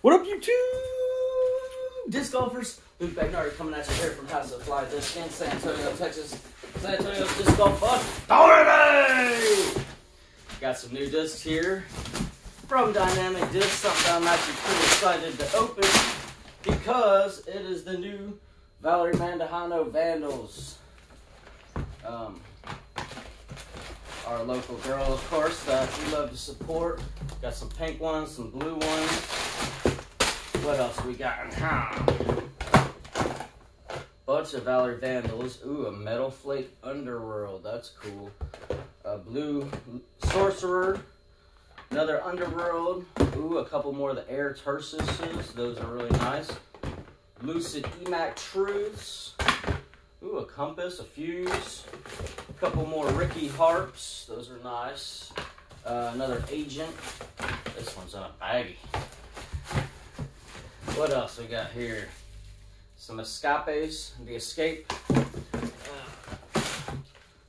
What up, YouTube? Disc golfers. Luke Bagnardi coming at you here from House of Flying Disc in San Antonio, Texas. San Antonio Disc Golf Authority! Got some new discs here from Dynamic Disc, something I'm actually pretty excited to open because it is the new Valerie Mandujano Vandals. Um, our local girl, of course, that we love to support. Got some pink ones, some blue ones. What else we got in town? Bunch of Valerie Vandals. Ooh, a Metal Flake Underworld. That's cool. A blue Sorcerer. Another Underworld. Ooh, a couple more of the Air Tursases. Those are really nice. Lucid EMAC Truths. Ooh, a Compass, a Fuse. A couple more Ricky Harps. Those are nice. Uh, another Agent. This one's in a baggie. What else we got here? Some escapes, the escape.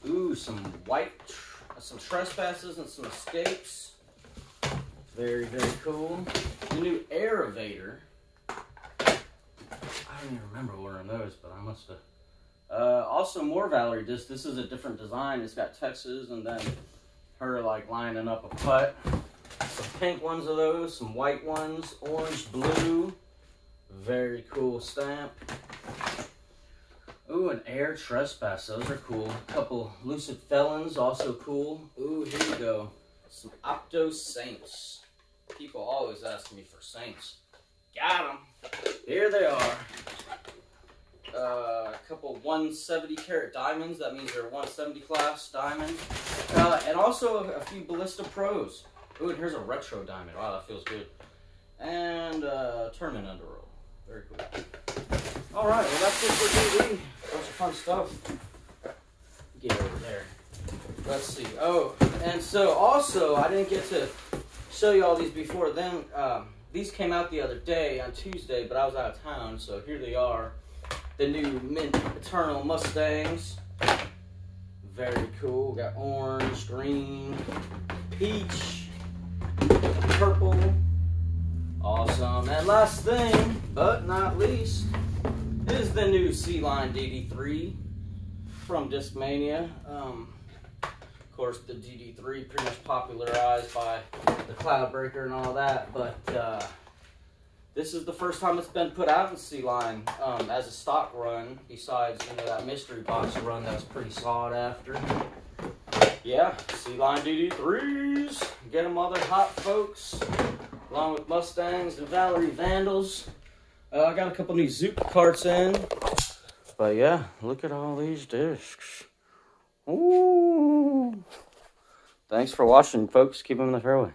Ooh, some white, some trespasses and some escapes. Very, very cool. The new Air Evader. I don't even remember ordering those, but I must have. Uh, also, more Valerie discs. This is a different design. It's got Texas and then her like lining up a putt. Some pink ones of those, some white ones, orange, blue. Very cool stamp. Ooh, an air trespass. Those are cool. A couple lucid felons, also cool. Ooh, here we go. Some Opto Saints. People always ask me for Saints. Got them. Here they are. Uh, a couple 170 carat diamonds. That means they're 170 class diamond. Uh, and also a, a, few Ballista Pros. Ooh, and here's a retro diamond. Wow, that feels good. And uh, tournament underworld. Very cool. All right, well that's it for DD. Bunch of fun stuff. Get over there. Let's see. Oh, and so also I didn't get to show you all these before then. Um, these came out the other day on Tuesday, but I was out of town, so here they are. The new Mint Eternal Mustangs. Very cool. Got orange, green, peach, And last thing, but not least, is the new C-Line DD3 from Discmania. Um, of course, the DD3 pretty much popularized by the Cloudbreaker and all that, but uh, this is the first time it's been put out in C-Line um, as a stock run, besides, you know, that mystery box run that was pretty sought after. Yeah, C-Line DD3s. Get them they're hot, folks along with Mustangs and Valerie Vandals. Uh, I got a couple new Zuca carts in. But yeah, look at all these discs. Ooh. Thanks for watching, folks. Keep them in the fairway.